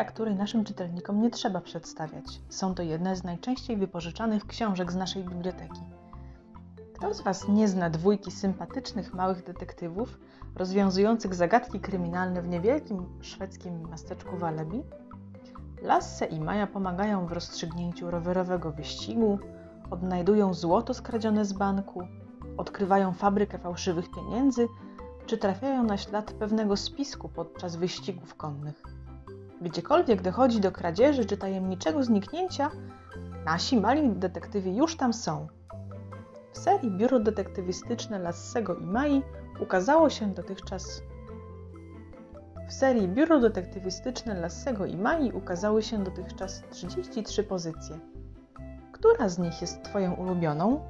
pozycja, której naszym czytelnikom nie trzeba przedstawiać. Są to jedne z najczęściej wypożyczanych książek z naszej biblioteki. Kto z Was nie zna dwójki sympatycznych małych detektywów rozwiązujących zagadki kryminalne w niewielkim szwedzkim miasteczku Walebi? Lasse i Maja pomagają w rozstrzygnięciu rowerowego wyścigu, odnajdują złoto skradzione z banku, odkrywają fabrykę fałszywych pieniędzy czy trafiają na ślad pewnego spisku podczas wyścigów konnych. Gdziekolwiek dochodzi do kradzieży czy tajemniczego zniknięcia, nasi mali detektywi już tam są. W serii Biuro Detektywistyczne Lassego i Mai ukazało się dotychczas w serii Biuro Detektywistyczne Lassego i Mai ukazały się dotychczas 33 pozycje. Która z nich jest Twoją ulubioną?